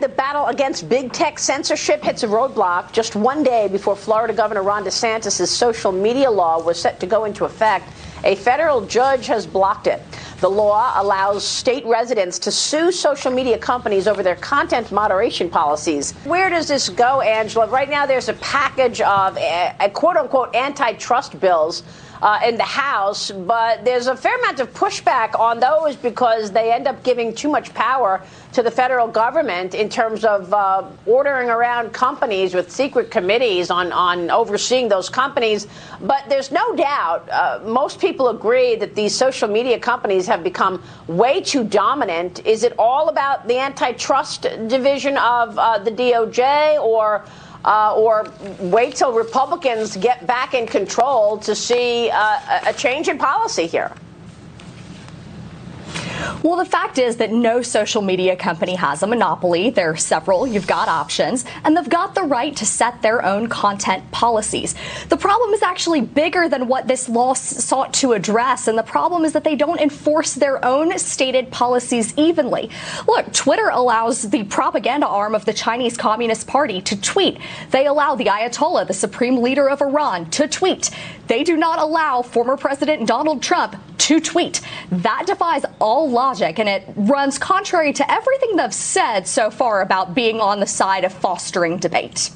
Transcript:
The battle against big tech censorship hits a roadblock just one day before Florida Governor Ron DeSantis' social media law was set to go into effect. A federal judge has blocked it. The law allows state residents to sue social media companies over their content moderation policies. Where does this go, Angela? Right now, there's a package of uh, quote unquote antitrust bills uh, in the House, but there's a fair amount of pushback on those because they end up giving too much power to the federal government in terms of uh, ordering around companies with secret committees on, on overseeing those companies. But there's no doubt, uh, most people agree that these social media companies have become way too dominant. Is it all about the antitrust division of uh, the DOJ or? Uh, or wait till Republicans get back in control to see uh, a change in policy here? Well, the fact is that no social media company has a monopoly. There are several. You've got options, and they've got the right to set their own content policies. The problem is actually bigger than what this law sought to address, and the problem is that they don't enforce their own stated policies evenly. Look, Twitter allows the propaganda arm of the Chinese Communist Party to tweet. They allow the Ayatollah, the supreme leader of Iran, to tweet. They do not allow former President Donald Trump to tweet. That defies all logic and it runs contrary to everything they've said so far about being on the side of fostering debate.